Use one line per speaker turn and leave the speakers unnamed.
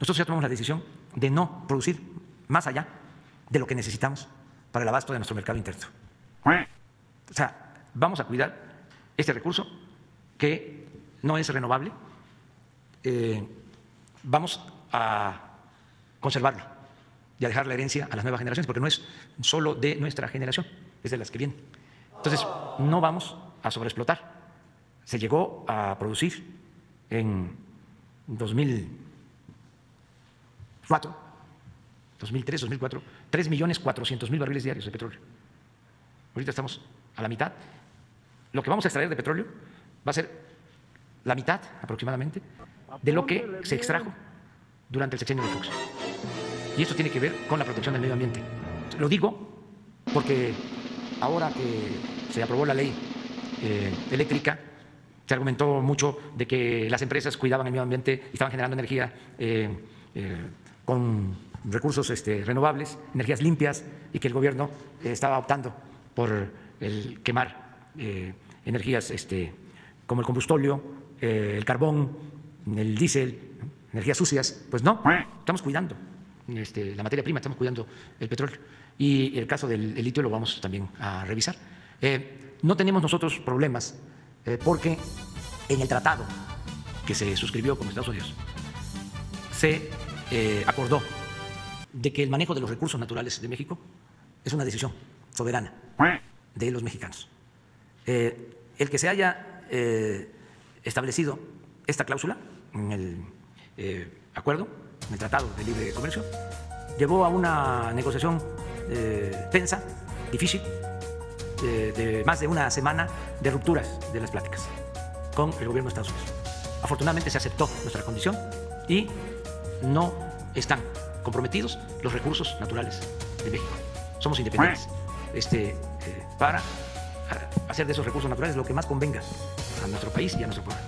Nosotros ya tomamos la decisión de no producir más allá de lo que necesitamos para el abasto de nuestro mercado interno. O sea, vamos a cuidar este recurso que no es renovable, eh, vamos a conservarlo y a dejar la herencia a las nuevas generaciones, porque no es solo de nuestra generación, es de las que vienen. Entonces, no vamos a sobreexplotar. Se llegó a producir en 2004, 2003, 2004, 3 millones 400 mil barriles diarios de petróleo. Ahorita estamos a la mitad. Lo que vamos a extraer de petróleo va a ser la mitad aproximadamente de lo que se extrajo durante el sexenio de Fox. Y esto tiene que ver con la protección del medio ambiente. Lo digo porque ahora que se aprobó la ley eh, eléctrica, se argumentó mucho de que las empresas cuidaban el medio ambiente y estaban generando energía eh, eh, con recursos este, renovables, energías limpias, y que el gobierno estaba optando por quemar energías este, como el combustóleo, el carbón, el diésel, energías sucias. Pues no, estamos cuidando este, la materia prima, estamos cuidando el petróleo. Y el caso del litio lo vamos también a revisar. Eh, no tenemos nosotros problemas eh, porque en el tratado que se suscribió con Estados Unidos se eh, acordó de que el manejo de los recursos naturales de México es una decisión soberana de los mexicanos. el que se haya establecido esta cláusula en el acuerdo en el Tratado de Libre Comercio, llevó a una negociación eh, tensa, difícil, de más de una semana de rupturas de las pláticas con el gobierno de Estados Unidos. Afortunadamente se aceptó nuestra condición y no están comprometidos los recursos naturales de México. Somos independientes este, eh, para hacer de esos recursos naturales lo que más convenga a nuestro país y a nuestro pueblo.